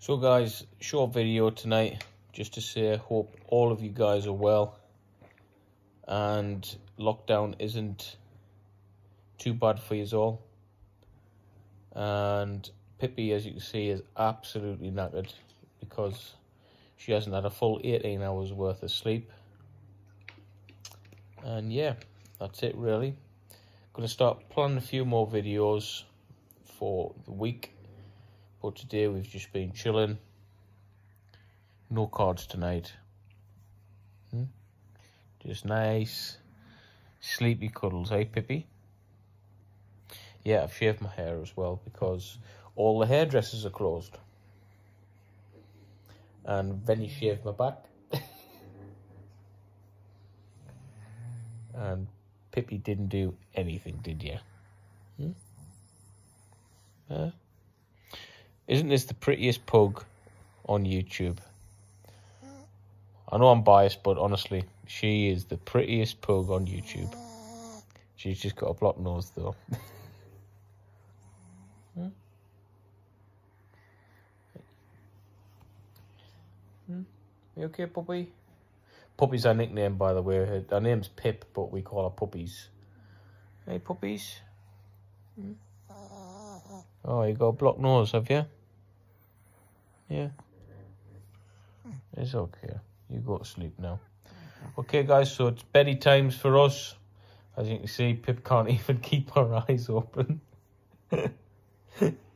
So guys, short video tonight, just to say I hope all of you guys are well and lockdown isn't too bad for you all. And Pippy, as you can see, is absolutely knackered because she hasn't had a full 18 hours worth of sleep. And yeah, that's it really. Gonna start planning a few more videos for the week but today we've just been chilling. No cards tonight. Hmm? Just nice, sleepy cuddles, hey Pippy? Yeah, I've shaved my hair as well because all the hairdressers are closed. And then shaved my back. and Pippy didn't do anything, did you? Hmm? Huh? Isn't this the prettiest pug on YouTube? I know I'm biased, but honestly, she is the prettiest pug on YouTube. She's just got a block nose, though. hmm? Hmm? You okay, puppy? Puppy's our nickname, by the way. Her, her name's Pip, but we call her Puppies. Hey, puppies. Hmm? Oh, you got a block nose, have you? Yeah. It's okay. You go to sleep now. Okay, guys, so it's beddy times for us. As you can see, Pip can't even keep her eyes open.